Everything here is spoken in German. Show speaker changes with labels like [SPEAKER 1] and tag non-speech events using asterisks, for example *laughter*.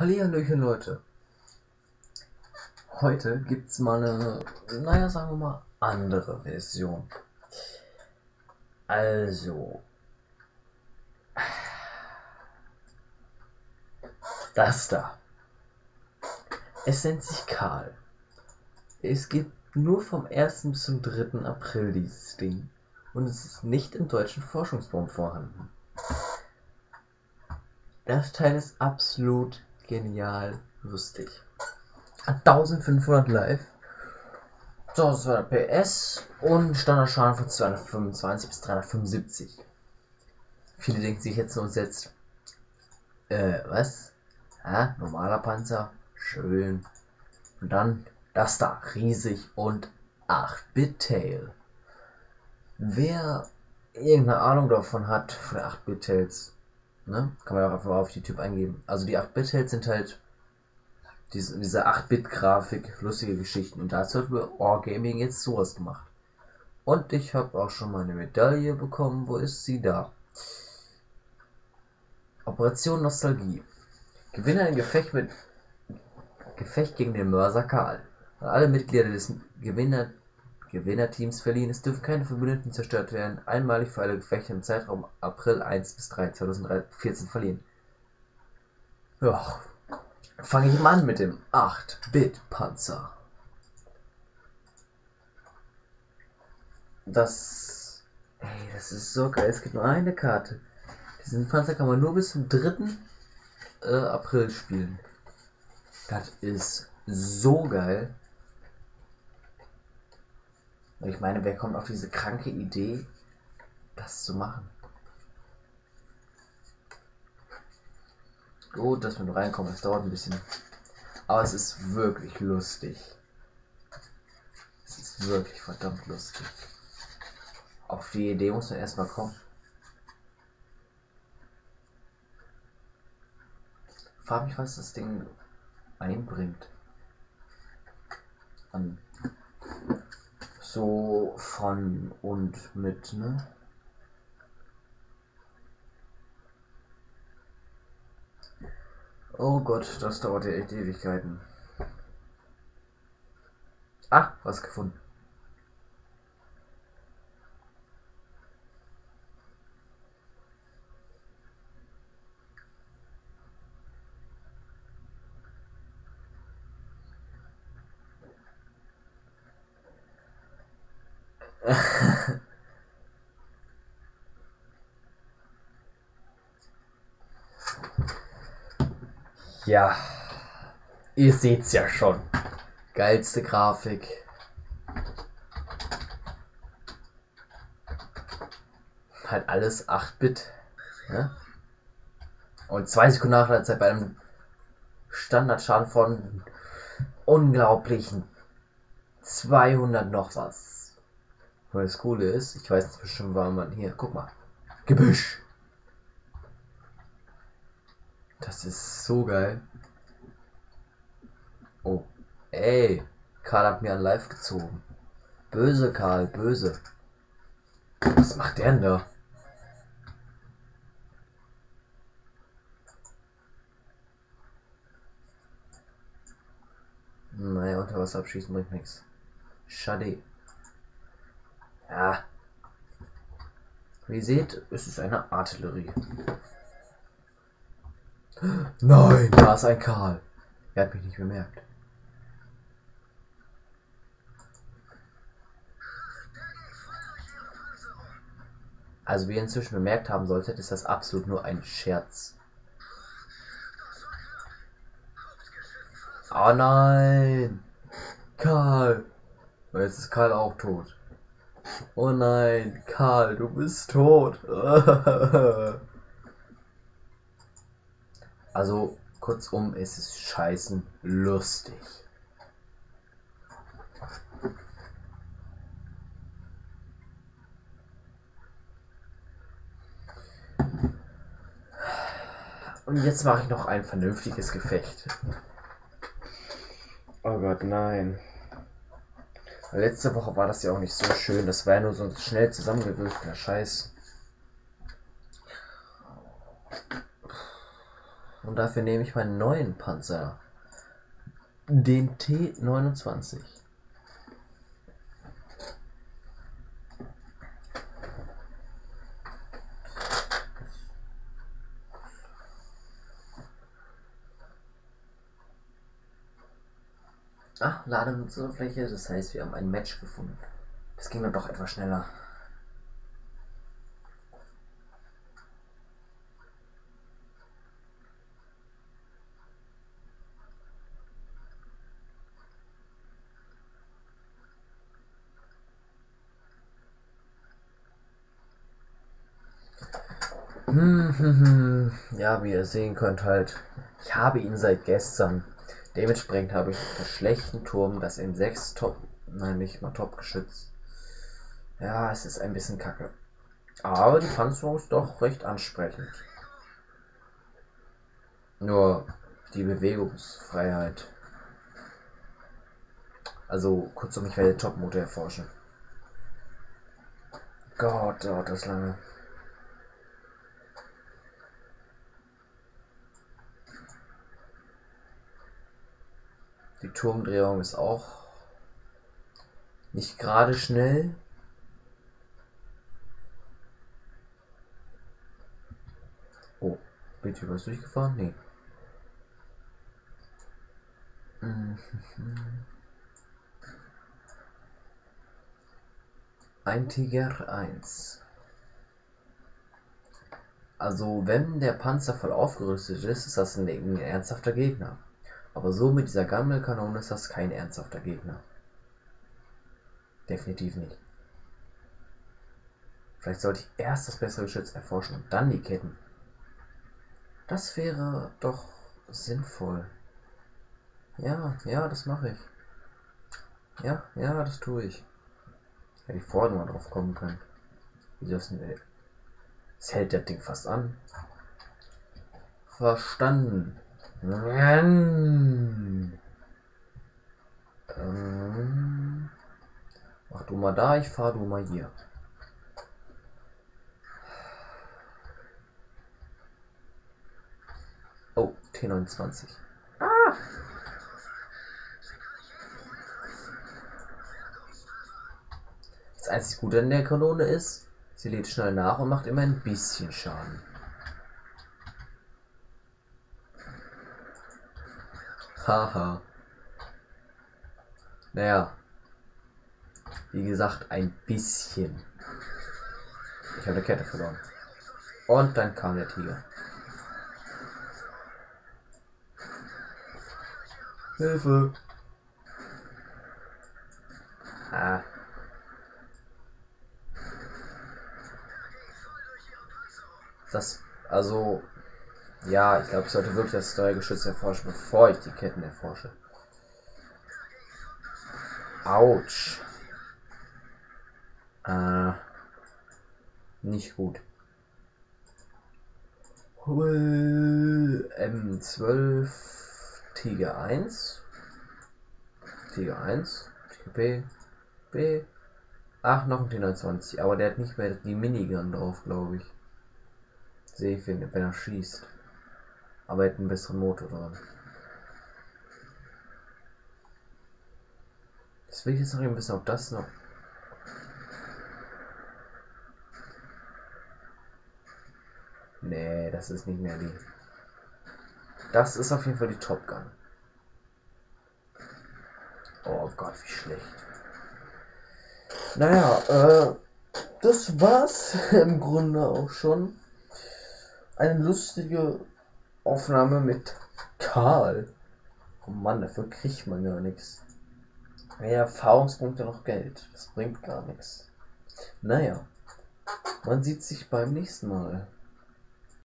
[SPEAKER 1] Hallihallöchen Leute. Heute gibt's mal eine, naja, sagen wir mal, andere Version. Also. Das da. Es nennt sich Karl. Es gibt nur vom 1. bis zum 3. April dieses Ding. Und es ist nicht im deutschen Forschungsbaum vorhanden. Das Teil ist absolut genial lustig. 1500 live, 1200 PS und Standardschaden von 225 bis 375. Viele denken sich jetzt und jetzt, äh, was? Ja, normaler Panzer, schön. Und dann das da, riesig und 8-Bit-Tail. Wer irgendeine Ahnung davon hat, von der 8-Bit-Tails, ne, kann man auch einfach auf YouTube eingeben. Also die 8-Bit-Tails sind halt diese, diese 8-Bit-Grafik, lustige Geschichten. Und dazu hat Wargaming jetzt sowas gemacht. Und ich habe auch schon mal eine Medaille bekommen. Wo ist sie da? Operation Nostalgie. Gewinne ein Gefecht mit Gefecht gegen den Mörser Karl. Alle Mitglieder des Gewinner Gewinnerteams verliehen. Es dürfen keine Verbündeten zerstört werden. Einmalig für alle Gefechte im Zeitraum April 1 bis 3 2014 verliehen. Ja, fange ich mal an mit dem 8-Bit-Panzer. Das. Ey, das ist so geil. Es gibt nur eine Karte. Diesen Panzer kann man nur bis zum 3. Äh, April spielen. Das ist so geil. Ich meine, wer kommt auf diese kranke Idee, das zu machen? Gut, dass wir nur reinkommen, es dauert ein bisschen. Aber es ist wirklich lustig. Es ist wirklich verdammt lustig. Auf die Idee muss man erstmal kommen. Frag mich, was das Ding einbringt. An so von und mit, ne? Oh Gott, das dauert ja echt Ewigkeiten. Ah, was gefunden. *laughs* ja, ihr seht's ja schon. Geilste Grafik. Halt alles 8-Bit. Ne? Und zwei Sekunden Nachladezeit bei einem Standardschaden von unglaublichen 200 noch was. Weil das Coole ist, ich weiß jetzt bestimmt, war man hier, guck mal. Gebüsch. Das ist so geil. Oh, ey. Karl hat mir an Live gezogen. Böse, Karl, böse. Was macht der denn da? Naja, unter Wasser abschießen bringt nichts. Schade. Ja. Wie ihr seht, ist es eine Artillerie. Nein, da ist ein Karl. Er hat mich nicht bemerkt. Also wie ihr inzwischen bemerkt haben solltet, ist das absolut nur ein Scherz. Oh nein! Karl! Jetzt ist Karl auch tot. Oh nein, Karl, du bist tot. *laughs* also, kurzum, es ist scheißen lustig. Und jetzt mache ich noch ein vernünftiges Gefecht. Oh Gott, nein. Letzte Woche war das ja auch nicht so schön. Das war ja nur so ein schnell zusammengewürfelter Scheiß. Und dafür nehme ich meinen neuen Panzer. Den T29. Ah, Ladenutzerfläche, das heißt, wir haben ein Match gefunden. Das ging dann doch etwas schneller. Hm, hm, hm. Ja, wie ihr sehen könnt halt, ich habe ihn seit gestern. Dementsprechend habe ich einen schlechten Turm, das in 6 Top, nein nicht mal Top geschützt. Ja, es ist ein bisschen kacke. Aber die Panzerung ist doch recht ansprechend. Nur die Bewegungsfreiheit. Also kurzum, ich werde Top-Motor erforschen. Gott, dauert das lange. Die Turmdrehung ist auch nicht gerade schnell. Oh, BT was durchgefahren? Nee. Ein Tiger 1. Also, wenn der Panzer voll aufgerüstet ist, ist das ein, ein ernsthafter Gegner. Aber so mit dieser Gammelkanone ist das kein ernsthafter Gegner. Definitiv nicht. Vielleicht sollte ich erst das bessere Geschütz erforschen und dann die Ketten. Das wäre doch sinnvoll. Ja, ja, das mache ich. Ja, ja, das tue ich. Hätte ich vorher mal drauf kommen können. Wie das denn? Es hält der Ding fast an. Verstanden. Ähm, mach du mal da, ich fahr du mal hier. Oh, T29. Ah! Das einzig Gute an der Kanone ist, sie lädt schnell nach und macht immer ein bisschen Schaden. Haha. Naja. Wie gesagt, ein bisschen. Ich habe eine Kette verloren. Und dann kam der Tiger. Hilfe! Ah. Das, also, ja, ich glaube, ich sollte wirklich das Steuergeschütz erforschen, bevor ich die Ketten erforsche. Autsch. Äh, nicht gut. M12 Tiger 1 Tiger 1 Tiger B B Ach, noch ein T29, aber der hat nicht mehr die Minigun drauf, glaube ich. Sehe ich, wenn, wenn er schießt aber er einen besseren Motor dran. Das will ich jetzt noch ein bisschen, ob das noch. Nee, das ist nicht mehr die. Das ist auf jeden Fall die Top Gun. Oh Gott, wie schlecht. Naja, äh, das war's *laughs* im Grunde auch schon. Eine lustige Aufnahme mit Karl. Oh Mann, dafür kriegt man gar nichts. Mehr Erfahrungspunkte noch Geld. Das bringt gar nichts. Naja, man sieht sich beim nächsten Mal.